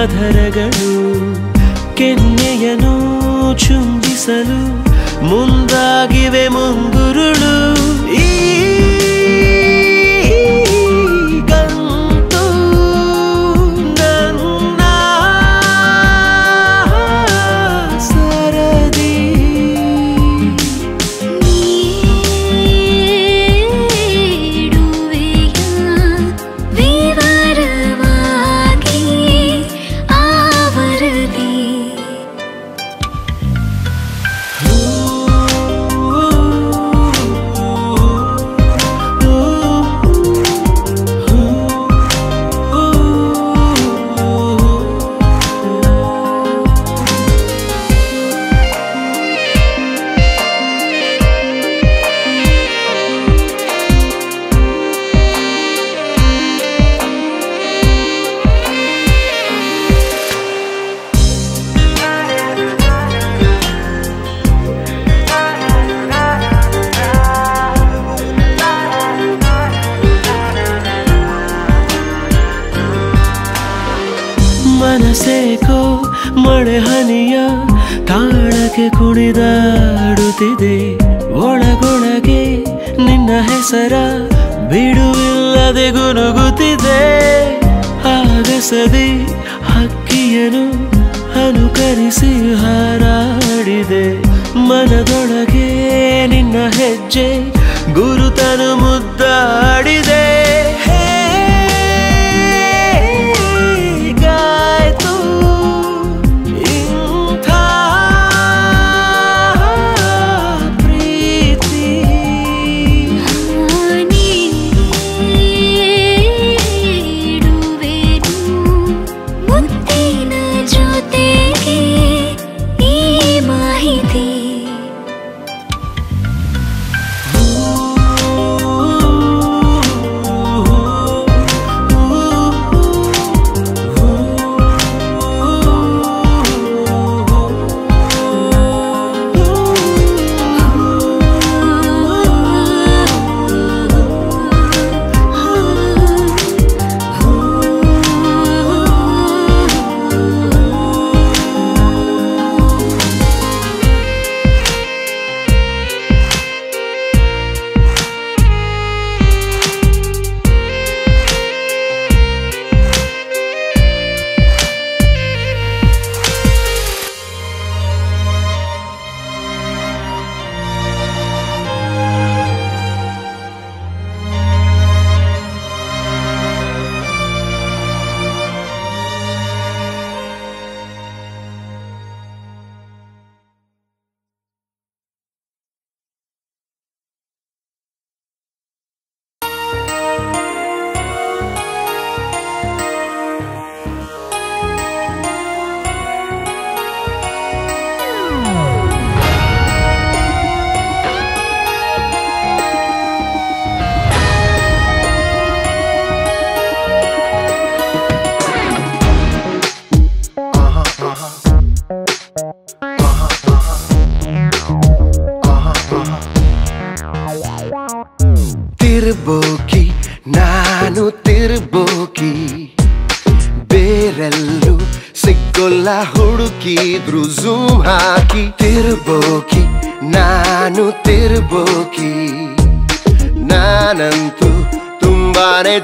ನಯನಾಧರಗಳು ಕೆನ್ನೆಯನು ಚುಂಬಿಸಲು ಮುಂದಾಗಿವೆ ಮುಂಗುರುಳು. ಹೆಜ್ಜೆ ಗುರುತನು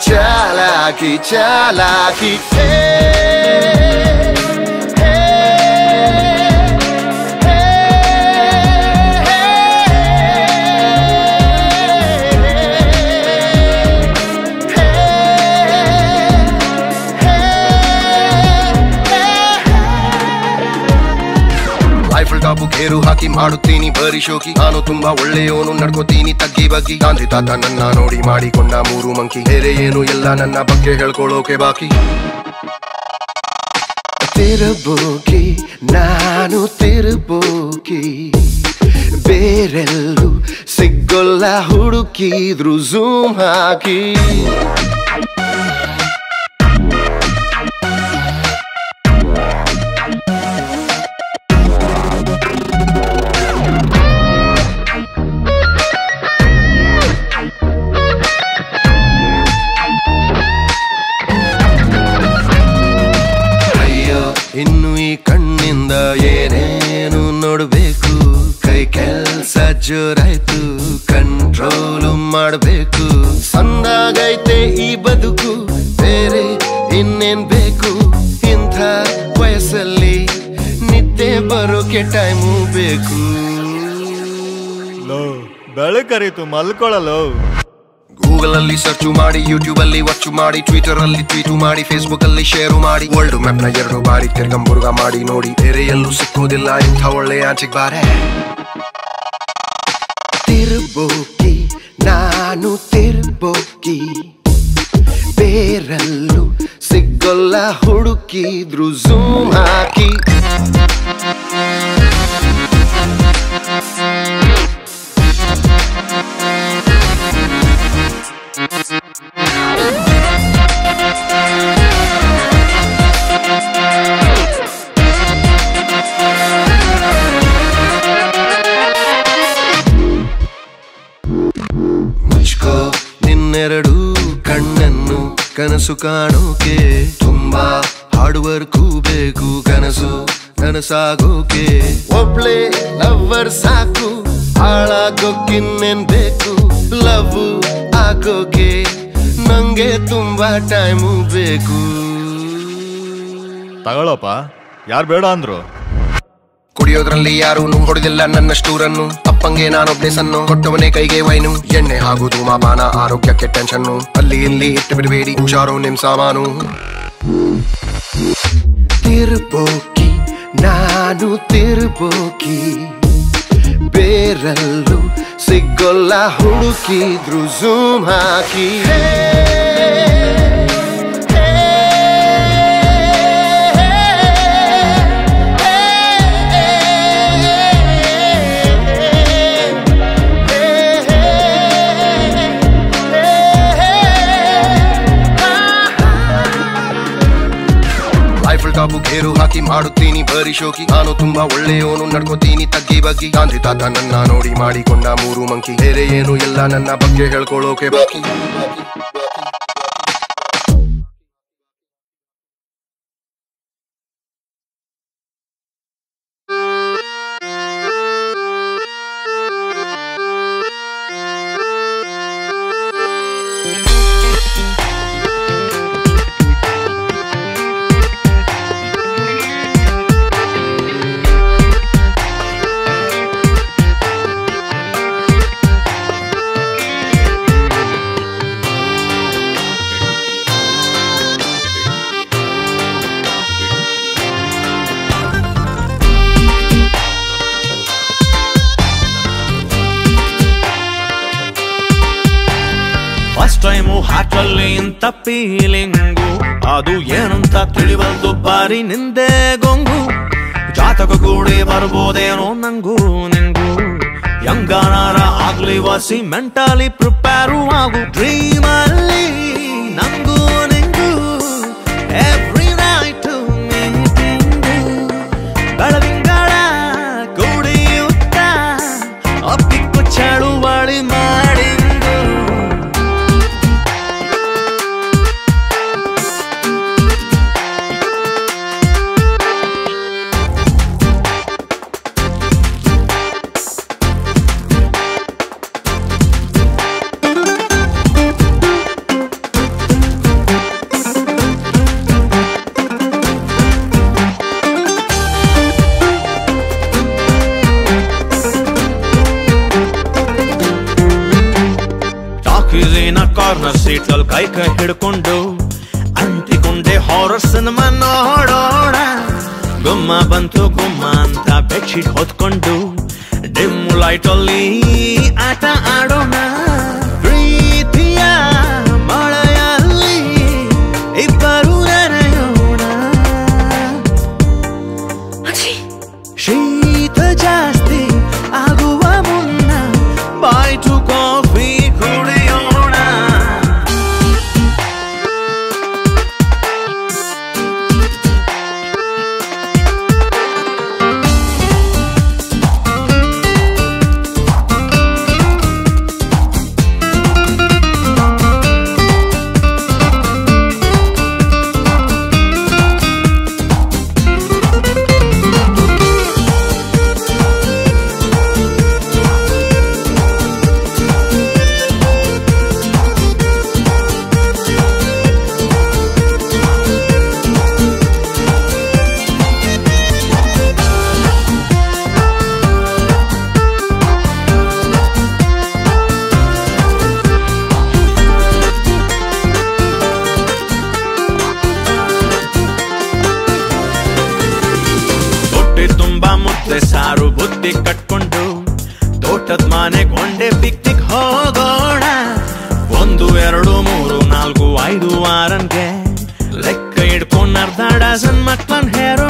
చాలాకి చాలాకి ఏ ಮಾಡುತ್ತೀನಿ. ಬರಿ ಶೋಕಿ, ನಾನು ತುಂಬಾ ಒಳ್ಳೆಯವನು. ನಡ್ಕೋತೀನಿ, ತಗ್ಗಿ ಬಗ್ಗಿ. ಗಾಂಧಿ ತಾತ ನನ್ನ ನೋಡಿ ಮಾಡಿಕೊಂಡ ಮೂರು ಮಂಕಿ. ಬೇರೆ ಏನು ಎಲ್ಲ ನನ್ನ ಬಗ್ಗೆ ಹೇಳ್ಕೊಳ್ಳೋಕೆ ಬಾಕಿ. ತಿರುಬೋಕಿ, ನಾನು ತಿರುಬೋಕಿ. ಬೇರೆಲ್ಲೂ ಸಿಗ್ಗೊಲ್ಲ ಹುಡುಕಿದ್ರು ಝೂಮ್ ಹಾಕಿ. ಜೋರಾಯ್ತು ಕಂಟ್ರೋಲು ಮಾಡಬೇಕು. ಸಂದಾಗೈತೆ ಈ ಬದುಕು. ಬೇರೆ ಇನ್ನೇನ್ ಬೇಕು? ಇಂಥ ವಯಸ್ಸಲ್ಲಿ ನಿದ್ದೆ ಬರೋಕೆ ಟೈಮು ಬೇಕು. ಬೆಳಕರಿತು ಮಲ್ಕೊಳ್ಳಲು ಗೂಗಲ್ ಅಲ್ಲಿ ಸರ್ಚ್ ಮಾಡಿ ಯೂಟ್ಯೂಬ್ ಅಲ್ಲಿ ವಾಚ್ ಮಾಡಿ ಟ್ವಿಟರ್ ಅಲ್ಲಿ ಟ್ವೀಟ್ ಮಾಡಿ ಫೇಸ್ಬುಕ್ ಅಲ್ಲಿ ಶೇರ್ ಮಾಡಿ. ವರ್ಲ್ಡ್ ಮ್ಯಾಪ್ನ ಎರಡು ಬಾರಿ ತಿರ್ಗಂಬುರ್ಗ ಮಾಡಿ ನೋಡಿ. ಬೇರೆ ಎಲ್ಲೂ ಸಿಕ್ಕೋದಿಲ್ಲ ಇಂಥ ಒಳ್ಳೆ ಆಚೆಗೆ ಬಾರೆ. ತಿರುಬೋಕಿ ನಾನು ತಿರುಬೋಕಿ. ಬೇರಲ್ಲೂ ಸಿಗ್ಗೊಲ್ಲ ಹುಡುಕಿದ್ರು ಝೂಮ್ ಹಾಕಿ. ಕನಸು ಕಾಣೋಕೆ, ತುಂಬಾ ಹಾರ್ಡ್ ವರ್ಕ್ ಬೇಕು ಕನಸು ನನಸಾಗೋಕೆ. ಒಬ್ಳೆ ಲವ್ವರ್ ಸಾಕು ಹಾಳಾಗೋಕಿನ್ನೇನ್ ಬೇಕು ಲವ್ ಆಗೋಕೆ. ನಂಗೆ ತುಂಬಾ ಟೈಮು ಬೇಕು. ತಗೊಳಪ್ಪ, ಯಾರು ಬೇಡ ಅಂದ್ರು? ಕುಡಿಯೋದ್ರಲ್ಲಿ ಯಾರು ಹೊಡೆದಿಲ್ಲ ನನ್ನ ಸ್ಟೂರನ್ನು ಅಪ್ಪಂಗೆ ನಾನೊಬ್ಬನೇ ಸಣ್ಣ ಕೊಟ್ಟವನೇ ಕೈಗೆ ವೈನು. ಎಣ್ಣೆ ಹಾಗೂ ಧೂಮಪಾನ, ಆರೋಗ್ಯಕ್ಕೆ ಟೆನ್ಷನ್ನು. ಅಲ್ಲಿ ಇಲ್ಲಿ ಇಟ್ಟು ಬಿಡಬೇಡಿ, ಹುಷಾರು ನಿಮ್ ಸಾಮಾನು. ತಿರುಬೋಕಿ ನಾನು ತಿರುಬೋಕಿ ಬೇರಲ್ಲೂ ಸಿಗ್ಗೊಲ್ಲ ಹುಡುಕಿದ್ರು ಝೂಮ್ ಹಾಕಿ. ಗೇರು ಹಾಕಿ ಮಾಡುತ್ತೀನಿ, ಬರಿ ಶೋಕಿ. ನಾನು ತುಂಬಾ ಒಳ್ಳೆಯವನು, ನಡ್ಕೋತೀನಿ, ತಗ್ಗಿ ಬಗ್ಗಿ. ಗಾಂಧಿ ತಾತ ನನ್ನ ನೋಡಿ ಮಾಡಿಕೊಂಡ ಮೂರು ಮಂಕಿ. ಬೇರೆ ಏನು ಎಲ್ಲ ನನ್ನ ಬಗ್ಗೆ ಹೇಳ್ಕೊಳ್ಳೋಕೆ ಬಾಕಿ. ಟೈಮು ಹಾಟಲ್ಲಿ ಇಂಥ ಫೀಲಿಂಗು ಅದು ಏನಂತ ತಿಳಿವಲ್ದು ಬಾರಿ ನಿಂದೆ ಗೊಂಗು. ಜಾತಕ ಕೂಡಿ ಬರ್ಬೋದೇನೋ ನಂಗೂ ನಿಂಗು. ಯಂಗಾನಾರ ಆಗ್ಲಿ ವಾಸಿ ಮೆಂಟಲಿ ಪ್ರಿಪೇರು ಆಗು ಡ್ರೀಮ್ ಅಲ್ಲಿ ನಂಗೂ ನಿಂಗೂ. she hot can do. Dim light all ಗೊಂಬೆ ಕಟ್ಕೊಂಡು ತೋಟದ ಮನೆ ಗೊಂಡೆ ಪಿಕ್ನಿಕ್ ಹೋಗೋಣ. ಒಂದು, ಎರಡು, ಮೂರು, ನಾಲ್ಕು, ಐದು ವಾರಂಗೆ ಲೆಕ್ಕ ಇಡ್ಕೊಂಡು ಅರ್ಧ ಡಜನ್ ಮಕ್ಳನ್ ಹೇರ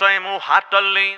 ಟೈಮು ಹಾಟಲ್ಲಿ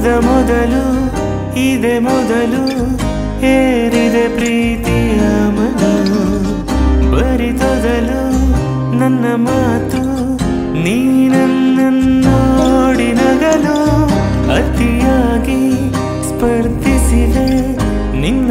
ಮಮದ ಮೊದಲು, ಇದೆ ಮೊದಲು, ಏರಿದೆ ಪ್ರೀತಿಯ ಮನ. ಬರಿತೊದಲು ನನ್ನ ಮಾತು, ನೀ ನಗಲು. ಅತಿಯಾಗಿ ಸ್ಪರ್ಧಿಸಿದೆ ನಿನ್ನ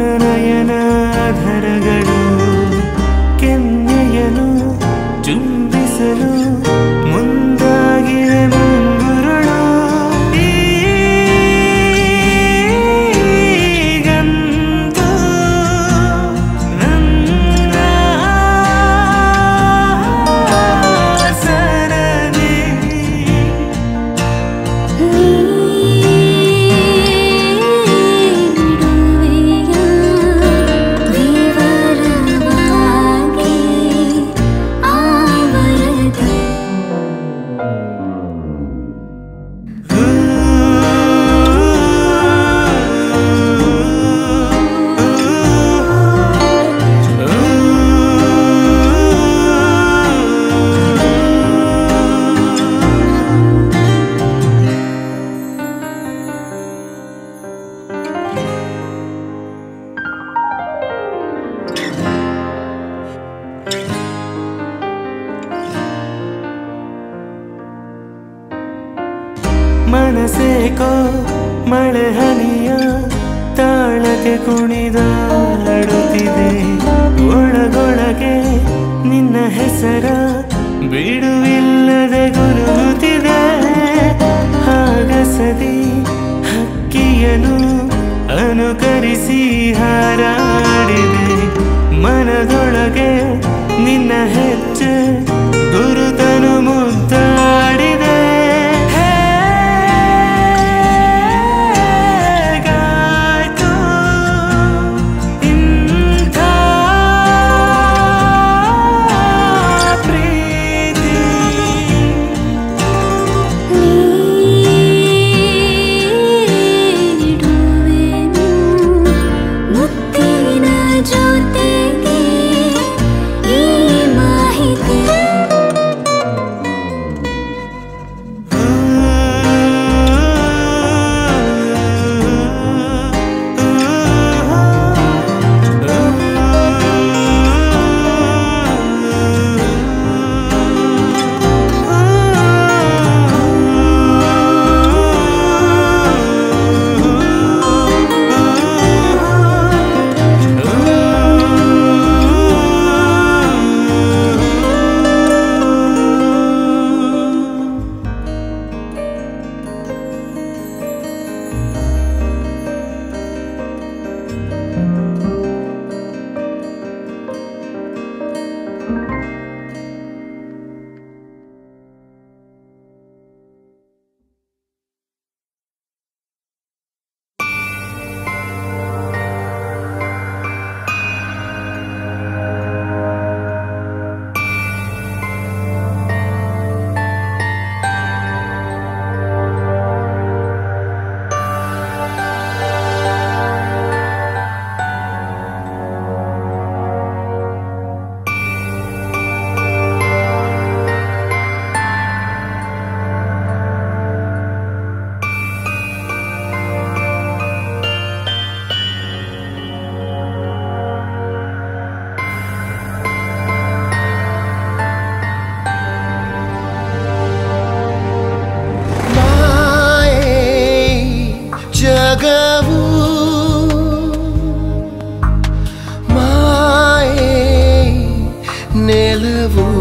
मा नू